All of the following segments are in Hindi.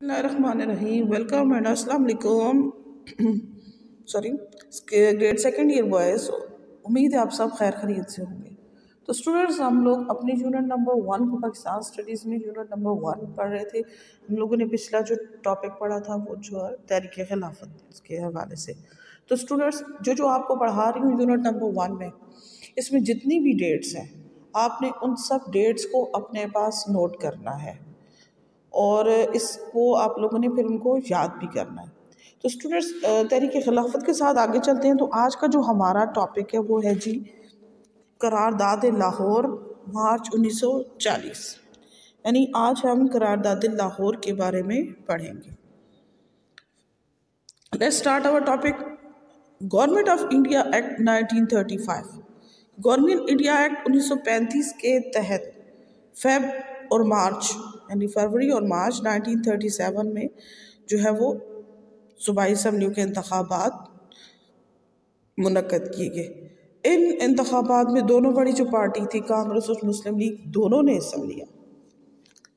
रहीम वेलकम एंड अस्सलाम वालेकुम sorry grade second year boys उम्मीद है आप सब खैर खरीद से होंगे। तो स्टूडेंट्स हम लोग अपने यूनिट नंबर वन को पाकिस्तान स्टडीज़ में यूनिट नंबर वन पढ़ रहे थे। हम लोगों ने पिछला जो टॉपिक पढ़ा था, वो जो है, तहरीक खिलाफत के हवाले से। तो स्टूडेंट्स जो जो आपको पढ़ा रही हूँ यूनिट नंबर वन में, इसमें जितनी भी डेट्स हैं, आपने उन सब डेट्स को अपने पास नोट करना है। और इसको आप लोगों ने फिर उनको याद भी करना है। तो स्टूडेंट्स तहरीक खिलाफत के साथ आगे चलते हैं। तो आज का जो हमारा टॉपिक है वो है जी, करारदाद लाहौर, मार्च 1940 यानी आज हम करारदाद लाहौर के बारे में पढ़ेंगे। Let's start our topic government of India act 1935 government India act 1935 के तहत फेब और मार्च यानी फरवरी और मार्च 1937 में जो है वो सूबाई असम्बलियों के इंतबात मनद किए गए। इन इंतबात में दोनों बड़ी जो पार्टी थी, कांग्रेस और मुस्लिम लीग, दोनों ने हिस्सा लिया।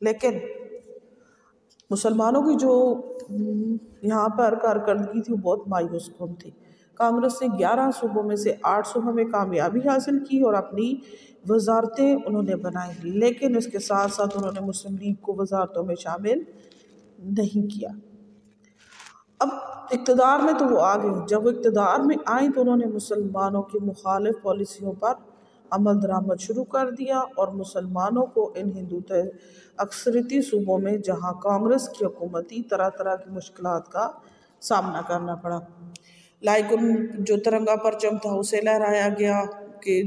लेकिन मुसलमानों की जो यहाँ पर कारकर्दगी थी, वो बहुत मायूस कम थी। कांग्रेस ने 11 सूबों में से आठ सूबों में कामयाबी हासिल की और अपनी वजारतें उन्होंने बनाई। लेकिन इसके साथ साथ उन्होंने मुस्लिम लीग को वजारतों में शामिल नहीं किया। अब इकतदार में तो वो आ गए। जब वो इकतदार में आई तो उन्होंने मुसलमानों की मुखालिफ पॉलिसियों पर अमल दरामद शुरू कर दिया और मुसलमानों को इन हिंदू अक्सरती सूबों में जहाँ कांग्रेस की हुकूमती तरह तरह की मुश्किल का सामना करना पड़ा। लाइक उन जो तिरंगा परचम था उसे लहराया गया कि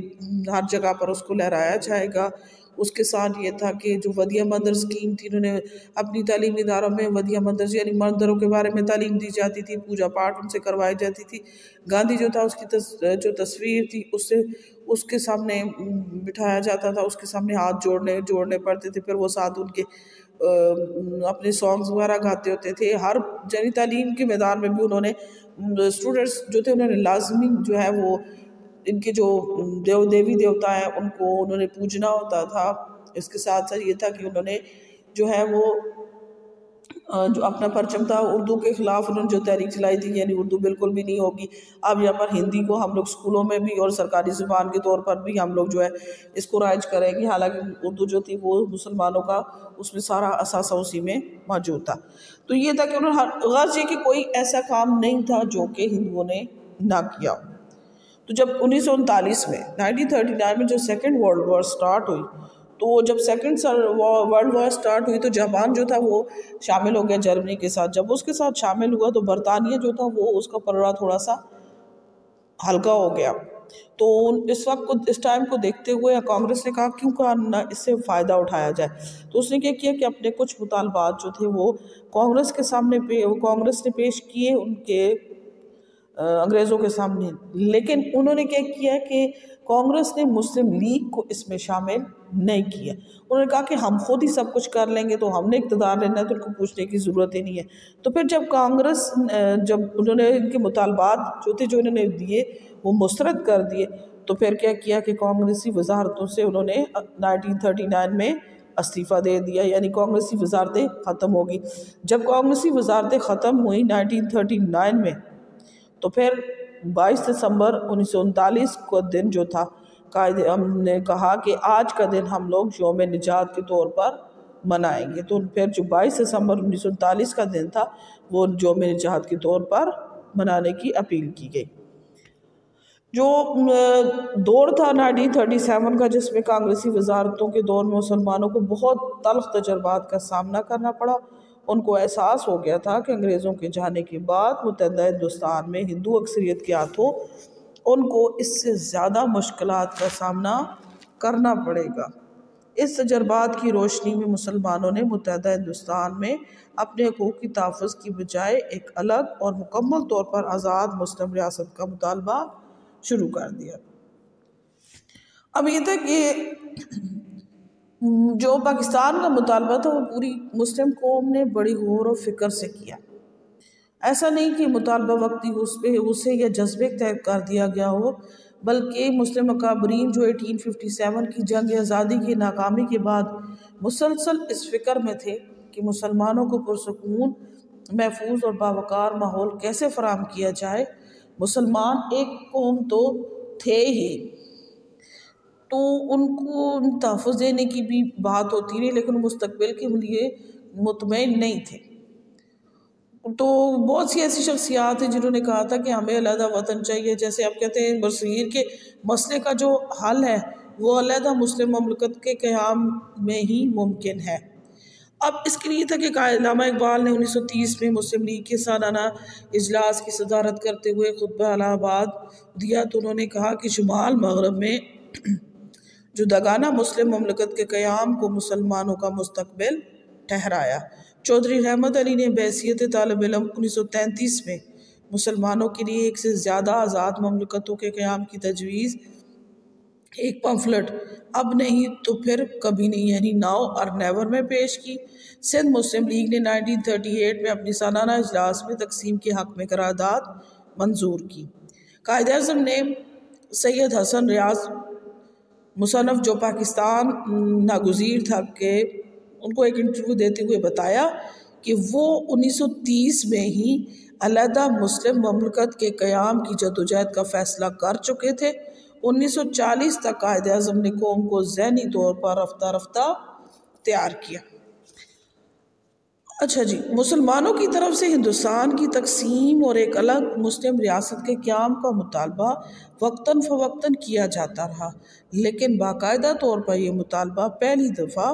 हर जगह पर उसको लहराया जाएगा। उसके साथ ये था कि जो वदिया मंदर स्कीम थी उन्होंने अपनी तालीमी इदारों में वदिया मंदर यानी मंदिरों के बारे में तालीम दी जाती थी पूजा पाठ उनसे करवाई जाती थी। गांधी जो था उसकी तस, जो तस्वीर थी उससे उसके सामने बिठाया जाता था उसके सामने हाथ जोड़ने जोड़ने पड़ते थे फिर वो साथ उनके अपने सॉन्ग्स वगैरह गाते होते थे। हर जनी तालीम के मैदान में भी उन्होंने स्टूडेंट्स जो थे, उन्होंने लाजमी जो है वो इनके जो देव, देवी देवता हैं, उनको उन्होंने पूजना होता था। इसके साथ साथ ये था कि उन्होंने जो है वो जो अपना परचम था, उर्दू के ख़िलाफ़ उन्होंने जो तहरीक चलाई थी, यानी उर्दू बिल्कुल भी नहीं होगी। अब यहाँ पर हिंदी को हम लोग स्कूलों में भी और सरकारी ज़ुबान के तौर पर भी हम लोग जो है, इसको राइज करेंगे। हालाँकि उर्दू जो थी, वो मुसलमानों का, उसमें सारा असासा उसी में मौजूद था। तो ये था कि उन्होंने गर्ज ये कि कोई ऐसा काम नहीं था जो कि हिंदुओं ने ना किया तो जब उन्नीस सौ उनतालीस में, नाइनटीन में जो सेकेंड वर्ल्ड वॉर स्टार्ट हुई तो जब सेकेंड वर्ल्ड वॉर स्टार्ट हुई तो जापान जो था, वो शामिल हो गया जर्मनी के साथ। जब उसके साथ शामिल हुआ तो बरतानिया जो था, वो उसका पलड़ा थोड़ा सा हल्का हो गया। तो इस वक्त को, इस टाइम को देखते हुए कांग्रेस ने कहा, क्यों कहा ना इससे फ़ायदा उठाया जाए? तो उसने क्या किया कि अपने कुछ मुतालबात जो थे, वो कांग्रेस के सामने पे, कांग्रेस ने पेश किए उनके अंग्रेज़ों के सामने। लेकिन उन्होंने क्या किया कि कांग्रेस ने मुस्लिम लीग को इसमें शामिल नहीं किया। उन्होंने कहा कि हम खुद ही सब कुछ कर लेंगे तो हमने इकतदार लेना है तो उनको पूछने की ज़रूरत ही नहीं है। तो फिर जब कांग्रेस जब उन्होंने इनके मुतालबात जो थे, जो उन्होंने दिए, वो मुस्तरद कर दिए तो फिर क्या किया कि कांग्रेसी वजारतों से उन्होंने नाइनटीन थर्टी नाइन में इस्तीफ़ा दे दिया, यानी कांग्रेसी वजारतें ख़त्म होगी जब कांग्रेसी वजारतें ख़त्म हुई नाइनटीन थर्टी नाइन में तो फिर 22 दिसंबर उन्नीस को दिन जो था, कायदे हमने कहा कि आज का दिन हम लोग योम निजात के तौर पर मनाएँगे। तो फिर जो 22 दिसंबर उन्नीस सौ उनतालीस का दिन था, वो योम निजात के तौर पर मनाने की अपील की गई। जो दौर था 1937 का, जिसमें कांग्रेसी वजारतों के दौर में मुसलमानों को बहुत तल्ख तजर्बात का सामना करना पड़ा उनको एहसास हो गया था कि अंग्रेज़ों के जाने के बाद मुतहद हिंदुस्तान में हिंदू अक्सरीत के हाथों उनको इससे ज़्यादा मुश्किल का सामना करना पड़ेगा। इस तजर्बात की रोशनी में मुसलमानों ने मुतहद हिंदुस्तान में अपने हकूक़ की तहफ़ की बजाय एक अलग और मुकम्मल तौर पर आज़ाद मुस्लिम रियासत का मुतालबा शुरू कर दिया। अब ये था कि जो पाकिस्तान का मुतालबा था, वो पूरी मुस्लिम कौम ने बड़ी गौर व फ़िक्र से किया। ऐसा नहीं कि मुतालबा वक्ती उस पर उसे या जज्बे तय कर दिया गया हो, बल्कि मुस्लिम अकाबरीन जो 1857 की जंग आज़ादी की नाकामी के बाद मुसलसल इस फ़िक्र में थे कि मुसलमानों को पुरसकून, महफूज और बावकार माहौल कैसे फराम किया जाए, मुसलमान एक कौम तो थे ही। तो उनको तहफ़ देने की भी बात होती रही, लेकिन मुस्तबिल के लिए मुतमिन नहीं थे। तो बहुत सी ऐसी शख्सियात हैं जिन्होंने कहा था कि हमें अलहदा वतन चाहिए। जैसे आप कहते हैं बसरीर के मसले का जो हल है, वो अलहदा मुस्लिम ममलकत के क़्याम में ही मुमकिन है। अब इसके लिए था कि कायनामा इकबाल ने 1930 में मुस्लिम लीग के सालाना इजलास की सदारत करते हुए खुतब अलाहाबाद दिया। तो उन्होंने कहा कि शुमाल मगरब में जो दगाना मुस्लिम ममलकत के क़्याम को मुसलमानों का मुस्तबिल ठहराया। चौधरी रहमत अली ने बैसीत तालब इलम उन्नीस सौ तैंतीस में मुसलमानों के लिए एक से ज़्यादा आज़ाद ममलकतों के क़्याम की तजवीज़, एक पम्फलेट अब नहीं तो फिर कभी नहीं, यानी नाव और नेवर में पेश की। सिंध मुस्लिम लीग ने 1938 में अपनी सालाना अजलास में तकसीम के हक़ में करारदाद मंजूर की। कायद अजम ने सैयद हसन रियाज मुसनफ़ जो पाकिस्तान नागज़ीर था के उनको एक इंटरव्यू देते हुए बताया कि वो 1930 में ही अलहदा मुस्लिम ममलकत के क़्याम की जदोजहद का फ़ैसला कर चुके थे। 1940 तक कायद अजम ने कौम को जहनी तौर पर रफ्ता रफ्ता तैयार किया। अच्छा जी, मुसलमानों की तरफ़ से हिंदुस्तान की तकसीम और एक अलग मुस्लिम रियासत के क्याम का मुतालबा वक्ता फ़वक्ता किया जाता रहा। लेकिन बाकायदा तौर पर यह मुतालबा पहली दफ़ा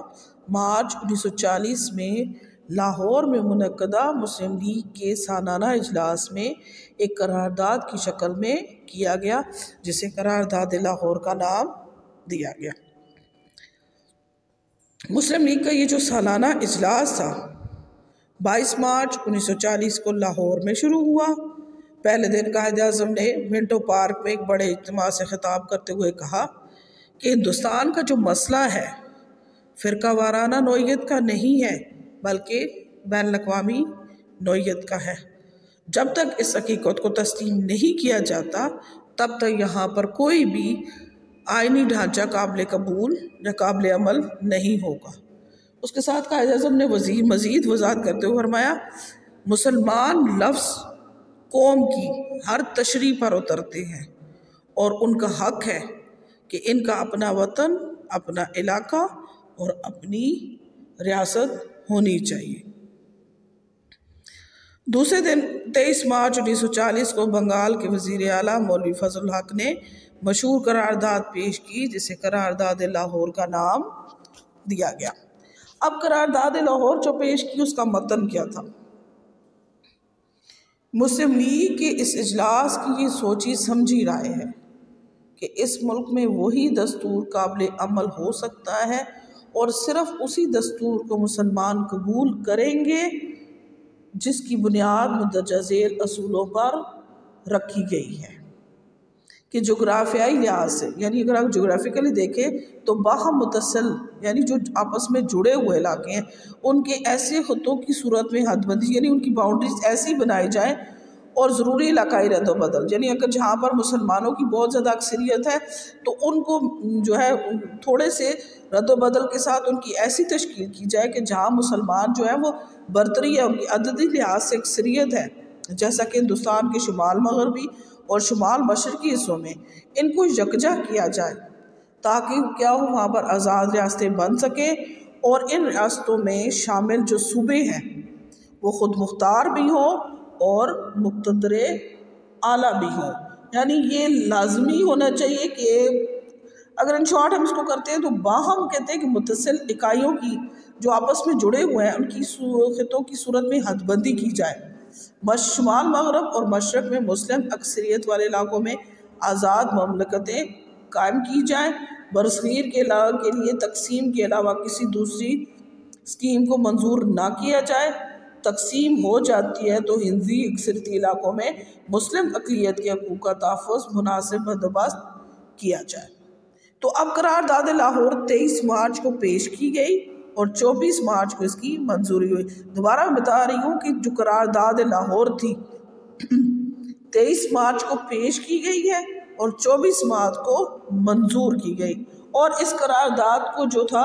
मार्च 1940 में लाहौर में मनदा मुस्लिम लीग के सालाना इजलास में एक करारदाद की शक्ल में किया गया, जिसे करारदाद लाहौर का नाम दिया गया। मुस्लिम लीग का ये जो सालाना इजलास था 22 मार्च 1940 को लाहौर में शुरू हुआ। पहले दिन कायद अजम ने मिंटो पार्क में एक बड़े इज्तम से ख़िताब करते हुए कहा कि हिंदुस्तान का जो मसला है, फ़िरका वाराना नोयत का नहीं है, बल्कि बैन अवी नोयत का है। जब तक इस हकीकत को तस्लीम नहीं किया जाता, तब तक यहाँ पर कोई भी आइनी ढांचा काबिल कबूल या काबिल अमल नहीं होगा। उसके साथ कायद अजम ने वज़ीर मज़ीद वजात करते हुए फरमाया, मुसलमान लफ्ज़ कौम की हर तशरी पर उतरते हैं और उनका हक है कि इनका अपना वतन, अपना इलाका और अपनी रियासत होनी चाहिए. दूसरे दिन 23 मार्च 1940 को बंगाल के वज़ीर अला मौलवी फजल हक ने मशहूर करारदाद पेश की, जिसे करारदाद लाहौर का नाम दिया गया। अब करारदाद लाहौर जो पेश की, उसका मतन क्या था? मुस्लिम लीग के इस इजलास की ये सोची समझी राय है कि इस मुल्क में वही दस्तूर काबिल अमल हो सकता है और सिर्फ़ उसी दस्तूर को मुसलमान कबूल करेंगे जिसकी बुनियाद मुदजा झेल असूलों पर रखी गई है। कि जोग्राफियाई लिहाज से यानी अगर आप जोग्राफिकली देखें तो बाहम मुतसल यानी जो आपस में जुड़े हुए इलाके हैं, उनके ऐसे ख़ुतों की सूरत में हदबंदी, यानी उनकी बाउंड्रीज ऐसी बनाई जाए और ज़रूरी इलाकाई रद्द बदल। यानी अगर जहाँ पर मुसलमानों की बहुत ज़्यादा अक्सरियत है तो उनको जो है, थोड़े से रद्द बदल के साथ उनकी ऐसी तश्कील की जाए कि जहाँ मुसलमान जो है, वो बरतरी या उनकी अददी लिहाज से अक्सरियत है। जैसा कि हिंदुस्तान के शुमाल मगरबी और शुमाल मशरकी हिस्सों में इनको यकजा किया जाए, ताकि क्या हो वहाँ पर आज़ाद रियासतें बन सकें और इन रियासतों में शामिल जो सूबे हैं, वो ख़ुद मुख्तार भी हों और मुख्तर आला भी हों। यानी ये लाजमी होना चाहिए कि अगर इन शॉर्ट हम इसको करते हैं तो बाहम कहते हैं कि मुतसिल इकाइयों की जो आपस में जुड़े हुए हैं, उनकी खितों की सूरत में हदबंदी की जाए। शुमाल मगरब और मशरक़ में मुस्लिम अक्सरियत वाले इलाकों में आज़ाद ममलकतें कायम की जाएँ। बरसगीर के के लिए तकसीम के अलावा किसी दूसरी स्कीम को मंजूर ना किया जाए। तकसीम हो जाती है तो हिंदी अक्सरती इलाकों में मुस्लिम अकलीत के हकूक़ का तहफ़ मुनासिब बंदोबस्त किया जाए। तो अब करारदाद लाहौर तेईस मार्च को पेश की गई। और 24 मार्च को इसकी मंजूरी हुई। दोबारा मैं बता रही हूँ कि जो करारदाद लाहौर थी 23 मार्च को पेश की गई है और 24 मार्च को मंजूर की गई। और इस करारदाद को जो था,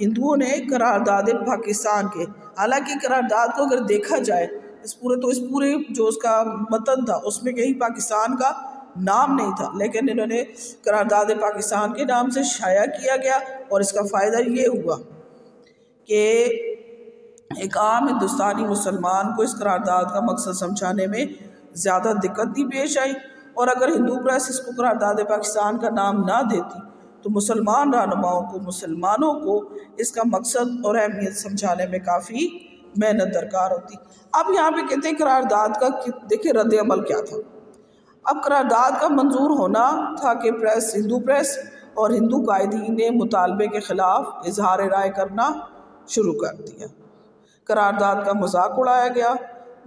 हिंदुओं ने करारदाद पाकिस्तान के। हालाँकि करारदाद को अगर देखा जाए, इस पूरे तो इस पूरे जो उसका मतन था, उसमें कहीं पाकिस्तान का नाम नहीं था, लेकिन इन्होंने करारदाद पाकिस्तान के नाम से शाया किया गया और इसका फ़ायदा ये हुआ। कि एक आम हिंदुस्तानी मुसलमान को इस करारदाद का मकसद समझाने में ज़्यादा दिक्कत नहीं पेश आई। और अगर हिंदू प्रेस इसको करारदाद पाकिस्तान का नाम ना देती तो मुसलमान रहनुमाओं को, मुसलमानों को इसका मकसद और अहमियत समझाने में काफ़ी मेहनत दरकार होती। अब यहाँ पे कहते हैं करारदाद का देखिए रद्द अमल क्या था। अब करारदाद का मंजूर होना था कि प्रेस, हिंदू प्रेस और हिंदू कायदीन मुतालबे के ख़िलाफ़ इजहार राय करना शुरू कर दिया। करारदाद का मज़ाक उड़ाया गया।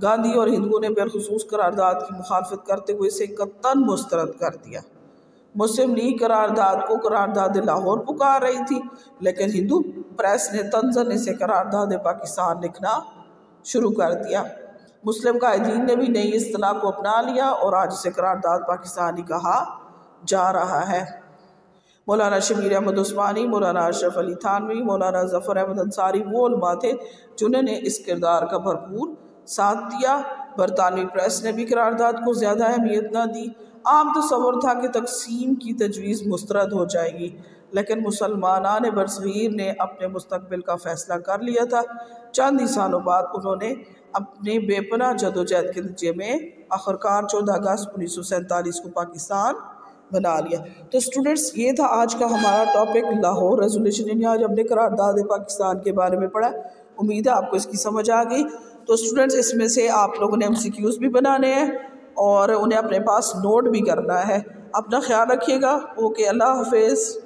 गांधी और हिंदुओं ने बिलखसूस करारदाद की मुखालफत करते हुए इसे कत्तन मुस्तरद कर दिया। मुस्लिम लीग करारदाद को करारदाद लाहौर पुकार रही थी, लेकिन हिंदू प्रेस ने तंजन इसे करारदाद पाकिस्तान लिखना शुरू कर दिया। मुस्लिम कायदीन ने भी नई असलाह को अपना लिया और आज इसे करारदाद पाकिस्तानी कहा जा रहा है। मौलाना शबीर अहमद उस्मानी, मौलाना अशरफ अली थानवी, मौलाना जफ़र अहमद अंसारी, वो उलमा थे जिन्होंने इस किरदार का भरपूर साथ दिया। बरतानवी प्रेस ने भी करारदाद को ज़्यादा अहमियत न दी। आम तस्वर था कि तकसीम की तजवीज़ मुस्तरद हो जाएगी, लेकिन मुसलमान बरसगीर ने अपने मुस्तबिल का फ़ैसला कर लिया था। चंद ही सालों बाद उन्होंने अपने बेपना जदोजहद के नतीजे में आखिरकार चौदह अगस्त उन्नीस सौ सैंतालीस को पाकिस्तान बना लिया। तो स्टूडेंट्स ये था आज का हमारा टॉपिक लाहौर रेजोल्यूशन यानी आज हमने करारदाद पाकिस्तान के बारे में पढ़ा। उम्मीद है आपको इसकी समझ आ गई। तो स्टूडेंट्स इसमें से आप लोगों ने एम भी बनाने हैं और उन्हें अपने पास नोट भी करना है। अपना ख्याल रखिएगा। ओके अल्लाह हाफिज़।